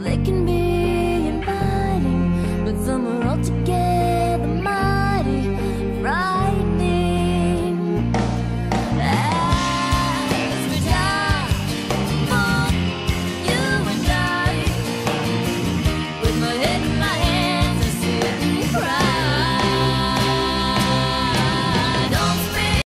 they can be